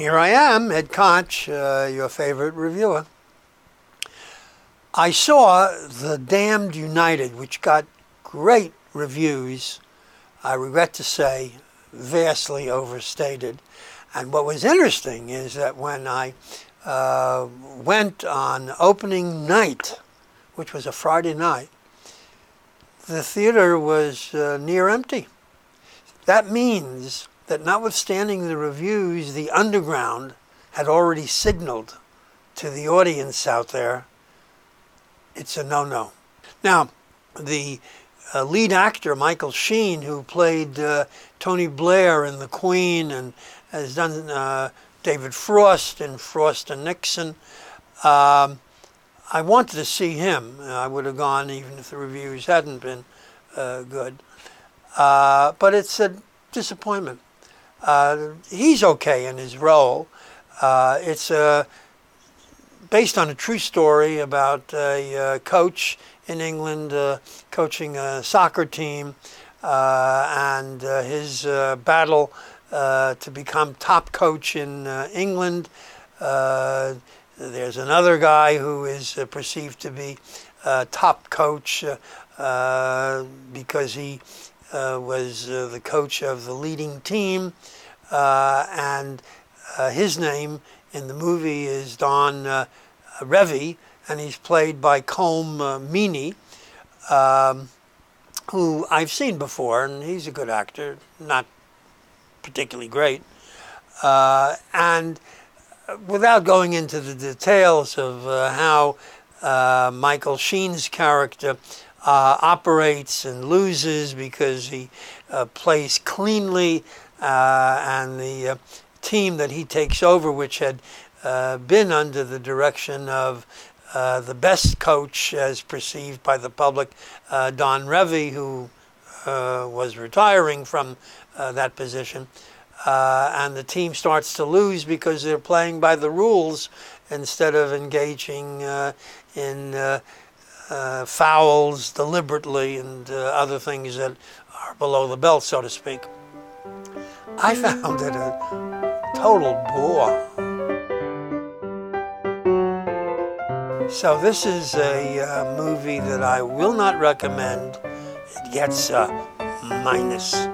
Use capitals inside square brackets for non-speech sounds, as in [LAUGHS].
Here I am, Ed Koch, uh, your favorite reviewer. I saw The Damned United, which got great reviews. I regret to say, vastly overstated. And what was interesting is that when I uh, went on opening night, which was a Friday night, the theater was uh, near empty. That means that notwithstanding the reviews, the underground had already signaled to the audience out there it's a no no. Now, the uh, lead actor, Michael Sheen, who played uh, Tony Blair in The Queen and has done uh, David Frost in Frost and Nixon, um, I wanted to see him. I would have gone even if the reviews hadn't been uh, good. Uh, but it's a disappointment. Uh, he's okay in his role. Uh, it's uh, based on a true story about a uh, coach in England coaching a soccer team and his battle to become top coach in England. there's another guy who is perceived to be top coach because he uh, was uh, the coach of the leading team, uh, and his name in the movie is Don Revie, and he's played by Colm Meaney, um, who I've seen before, and he's a good actor, not particularly great. Uh, and without going into the details of uh, how uh, Michael Sheen's character uh, operates and loses because he uh, plays cleanly, uh, and the uh, team that he takes over, which had uh, been under the direction of uh, the best coach, as perceived by the public, Don Revie, who was retiring from that position. and the team starts to lose because they're playing by the rules instead of engaging in uh, fouls deliberately and uh, other things that are below the belt, so to speak. I [LAUGHS] found it a total bore. So this is a uh, movie that I will not recommend. It gets a minus.